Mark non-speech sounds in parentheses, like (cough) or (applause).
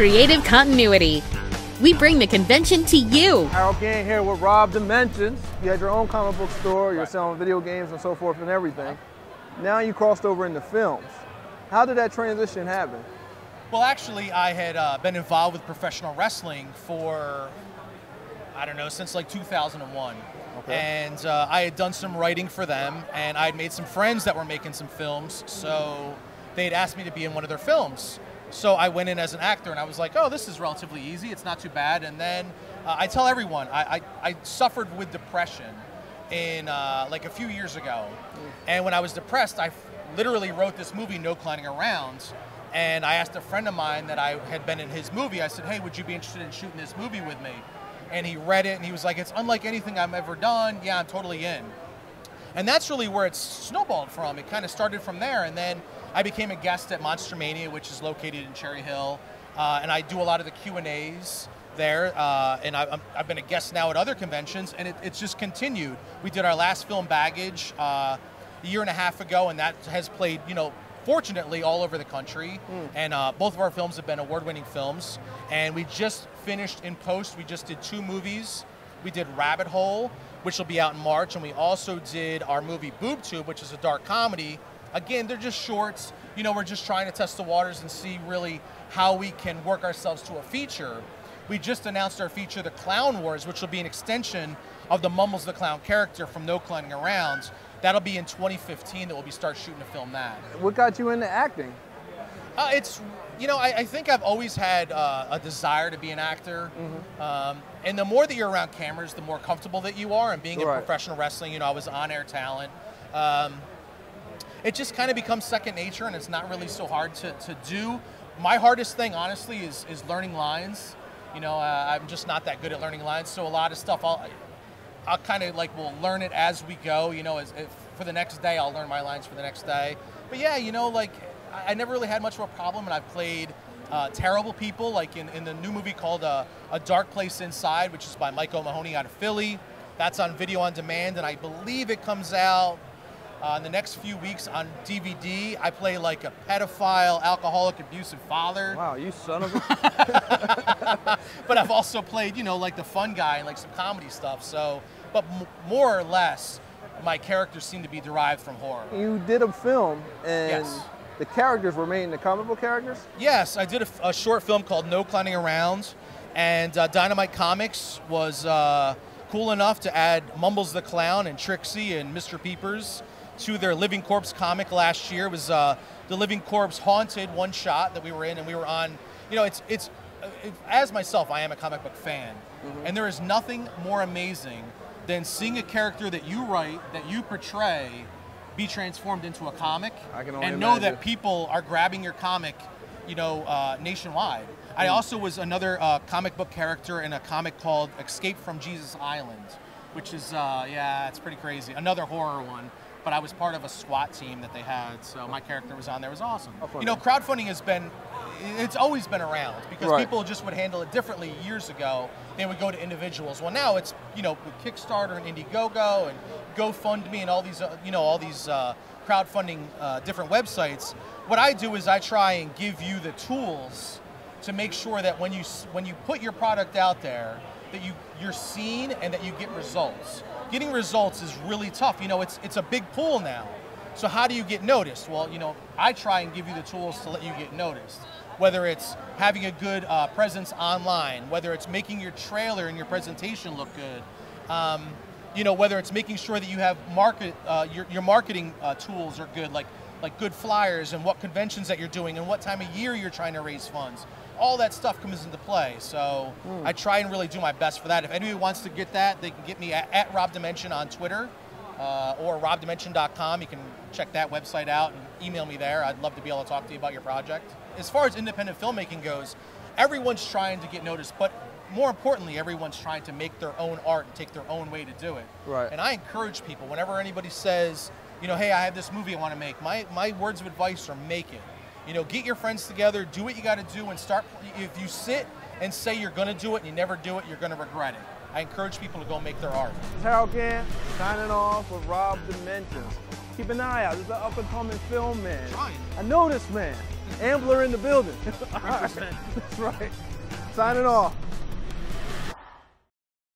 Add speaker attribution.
Speaker 1: creative continuity. We bring the convention to you.
Speaker 2: Harold Gant here with Rob Dimensions. You had your own comic book store, you're selling video games and so forth and everything. Now you crossed over into films. How did that transition happen?
Speaker 3: Well, actually, I had uh, been involved with professional wrestling for, I don't know, since like 2001. Okay. And uh, I had done some writing for them, and I had made some friends that were making some films, so they had asked me to be in one of their films. So I went in as an actor, and I was like, oh, this is relatively easy, it's not too bad. And then uh, I tell everyone, I, I, I, suffered with depression in uh, like a few years ago. Mm. And when I was depressed, I literally wrote this movie, No Clowning Around and I asked a friend of mine that I had been in his movie, I said, hey, would you be interested in shooting this movie with me? And he read it and he was like, it's unlike anything I've ever done. Yeah, I'm totally in. And that's really where it snowballed from. It kind of started from there. And then I became a guest at Monster Mania, which is located in Cherry Hill. Uh, and I do a lot of the Q&As there. Uh, and I, have been a guest now at other conventions, and it, it's just continued. We did our last film, Baggage, uh, a year and a half ago, and that has played, you know, fortunately all over the country. Mm. And uh, both of our films have been award-winning films. And we just finished in post. We just did two movies. We did Rabbit Hole, which will be out in March, and we also did our movie Boob Tube, which is a dark comedy. Again, they're just shorts. You know, we're just trying to test the waters and see really how we can work ourselves to a feature. We just announced our feature, The Clown Wars, which will be an extension of the Mumbles the Clown character from No Clowning Around that'll be in 2015 that we'll be start shooting to film that.
Speaker 2: What got you into acting?
Speaker 3: Uh, it's you know I, I, think I've always had uh, a desire to be an actor, mm-hmm. um, and the more that you're around cameras, the more comfortable that you are. And being right. in professional wrestling, you know, I was on air talent. Um, it just kind of becomes second nature, and it's not really so hard to, to do. My hardest thing, honestly, is is learning lines. You know, uh, I'm just not that good at learning lines, so a lot of stuff I'll I'll kind of like we'll learn it as we go. You know, as if for the next day, I'll learn my lines for the next day. But yeah, you know, like I, never really had much of a problem, and I've played uh, terrible people, like in, in the new movie called uh, A Dark Place Inside, which is by Mike O'Mahony out of Philly. That's on video on demand, and I believe it comes out uh, in the next few weeks on DVD. I play like a pedophile, alcoholic, abusive father.
Speaker 2: Wow, you son of a. (laughs) (laughs)
Speaker 3: but I've also played, you know, like the fun guy and like some comedy stuff. So, but more or less, my characters seem to be derived from horror.
Speaker 2: You did a film, and yes. The characters remain the comic book characters.
Speaker 3: Yes, I did a, a short film called No Clowning Around, and uh, Dynamite Comics was. Uh, cool enough to add Mumbles the Clown and Trixie and Mr. Peepers to their Living Corpse comic last year. It was uh, the Living Corpse Haunted one shot that we were in, and we were on. You know, it's it's uh, it, as myself, I am a comic book fan, mm-hmm. and there is nothing more amazing than seeing a character that you write, that you portray, be transformed into a comic, and
Speaker 2: imagine.
Speaker 3: know that people are grabbing your comic, you know, uh, nationwide. Mm. I also was another uh, comic book character in a comic called Escape from Jesus Island, which is uh, yeah, it's pretty crazy. Another horror one but I was part of a SWAT team that they had, so my character was on there. It was awesome. You know, crowdfunding has been, it's always been around because right. people just would handle it differently years ago. They would go to individuals. Well, now it's, you know, with Kickstarter and Indiegogo and GoFundMe and all these, uh, you know, all these uh, crowdfunding uh, different websites. What I do is I try and give you the tools to make sure that when you when you put your product out there, that you you're seen and that you get results getting results is really tough. You know, it's it's a big pool now. So how do you get noticed? Well, you know, I try and give you the tools to let you get noticed. Whether it's having a good uh, presence online, whether it's making your trailer and your presentation look good, um, you know, whether it's making sure that you have market uh, your, your marketing uh, tools are good, like like good flyers and what conventions that you're doing and what time of year you're trying to raise funds all that stuff comes into play. So mm. I try and really do my best for that. If anybody wants to get that, they can get me at, at Rob Dimension on Twitter uh, or robdimension.com. You can check that website out and email me there. I'd love to be able to talk to you about your project. As far as independent filmmaking goes, everyone's trying to get noticed, but more importantly, everyone's trying to make their own art and take their own way to do it.
Speaker 2: Right.
Speaker 3: And I encourage people, whenever anybody says, you know, hey, I have this movie I want to make, my, my words of advice are make it. You know, get your friends together, do what you got to do, and start. If you sit and say you're going to do it and you never do it, you're going to regret it. I encourage people to go make their art.
Speaker 2: Harold Gant signing off with Rob Dimensions. Keep an eye out. This is an up and coming film man.
Speaker 3: Trying.
Speaker 2: I know this man. Ambler in the building. (laughs) All right. (laughs) That's right. Signing off.